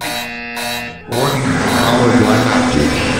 Powered by